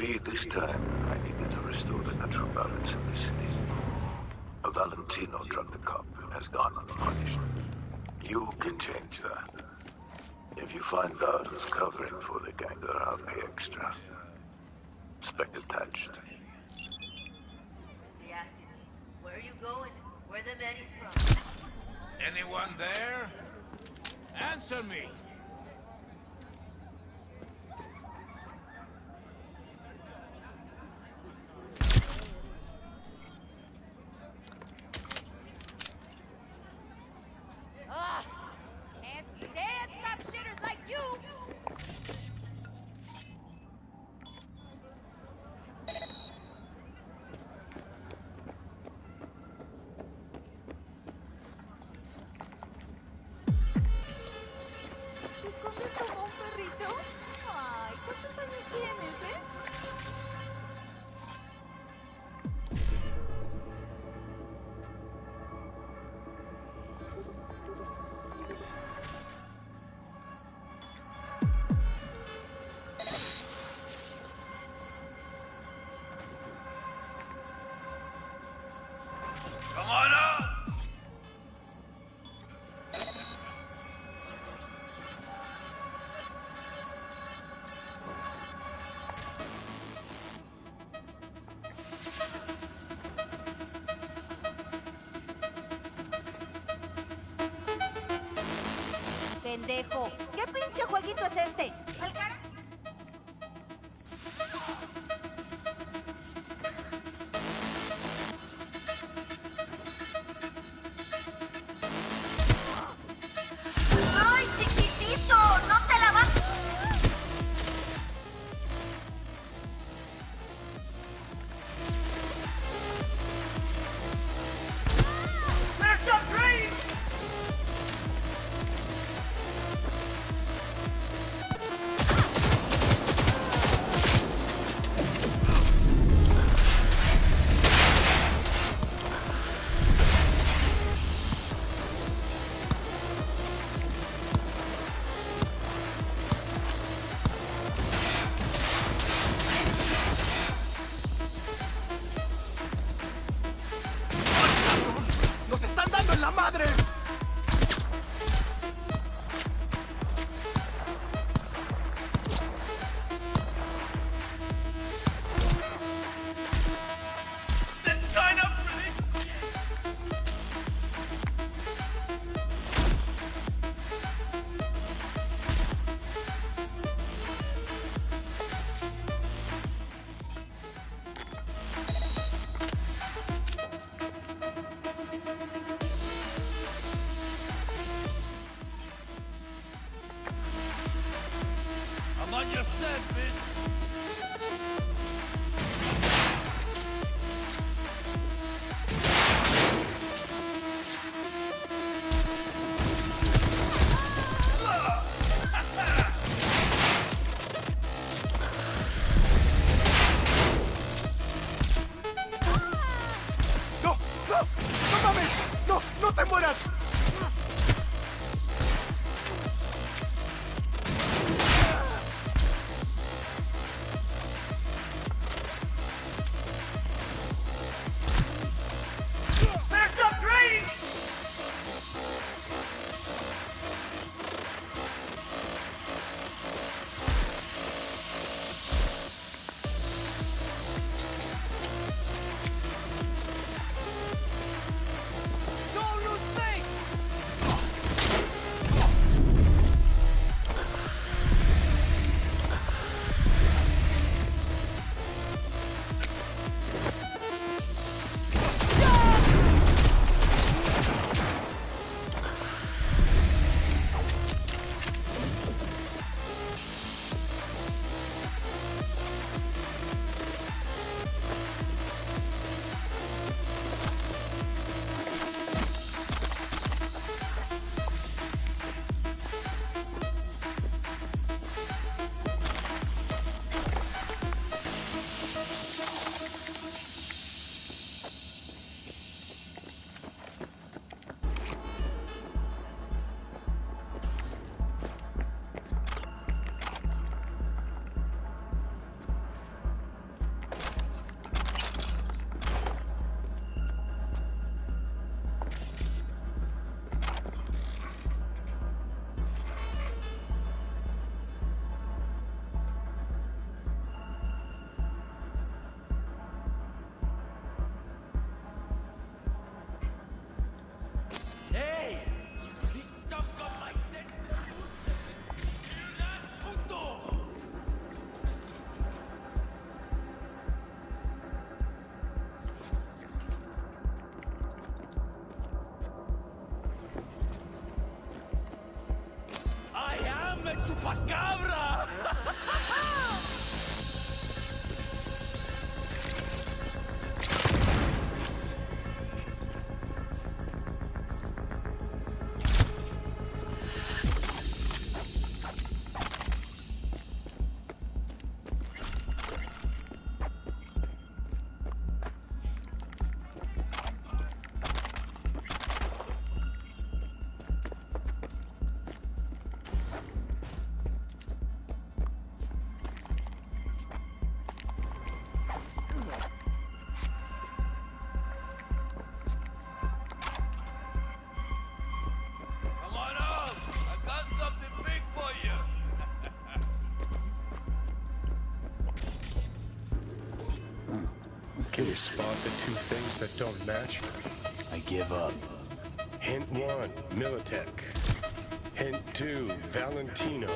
V, this time, I needed to restore the natural balance in the city. A Valentino drugged the cop and has gone unpunished. You can change that. If you find out who's covering for the gang, I'll pay extra. Spec attached. They asking me, where are you going? Where the Betty's from? Anyone there? Answer me! ¿Qué pinche jueguito es este? Spot the two things that don't match? I give up. Hint one, Militech. Hint two, Valentino.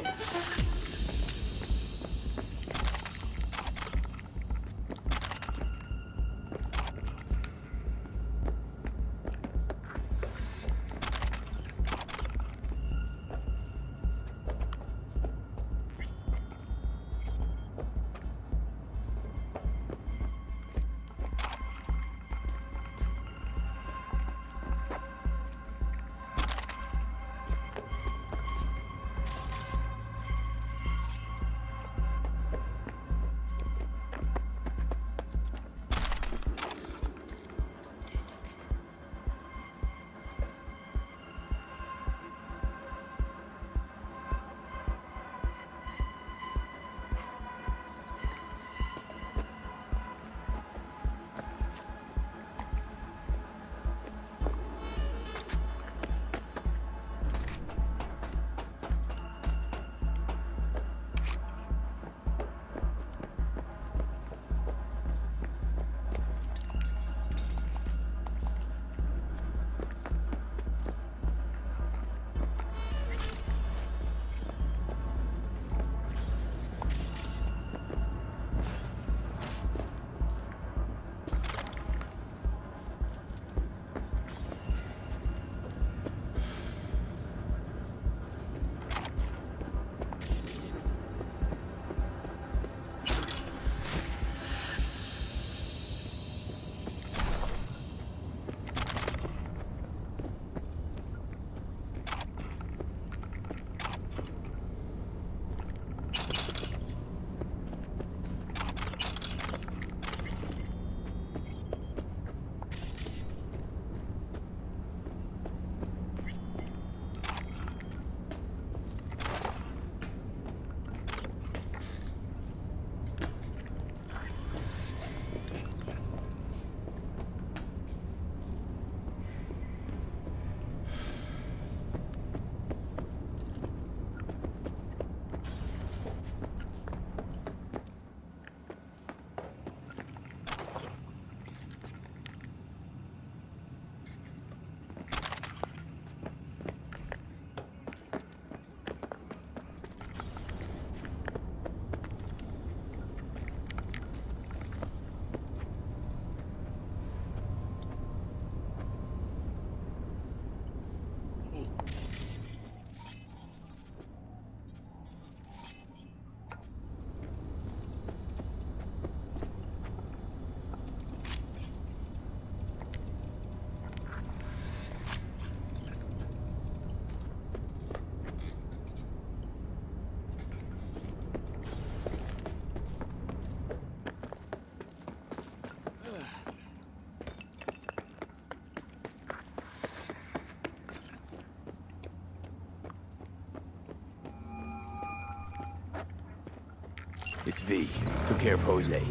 It's V. Took care of Jose.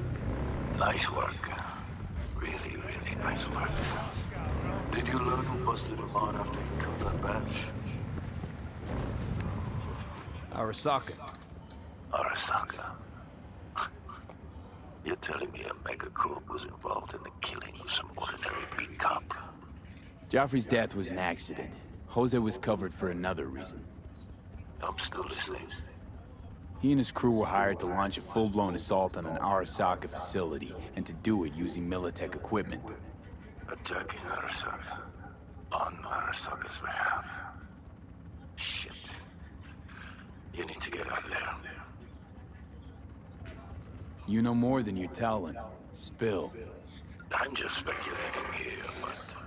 Nice work. Really, really nice work. Did you learn who busted him out after he killed that batch? Arasaka. Arasaka. You're telling me a megacorp was involved in the killing of some ordinary beat cop? Joffrey's death was an accident. Jose was covered for another reason. I'm still listening. He and his crew were hired to launch a full-blown assault on an Arasaka facility, and to do it using Militech equipment. Attacking Arasaka. On Arasaka's behalf. Shit. You need to get out there. You know more than you're telling. Spill. I'm just speculating here, but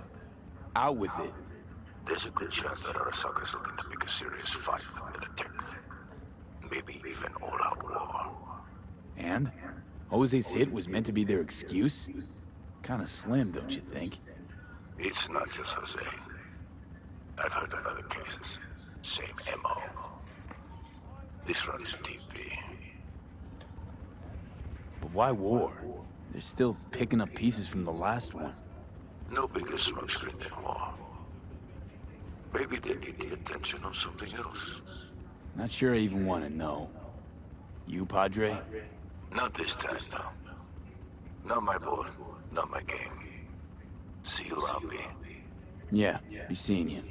Out with it. there's a good chance that Arasaka's looking to pick a serious fight with Militech. Maybe even all-out war. And? Jose's hit was meant to be their excuse? Kinda slim, don't you think? It's not just Jose. I've heard of other cases. Same MO. This runs deep, But why war? They're still picking up pieces from the last one. No bigger smokescreen than war. Maybe they need the attention of something else. Not sure I even want to know. You, Padre? Not this time, no. Not my board, not my game. See you V. Yeah, be seeing you.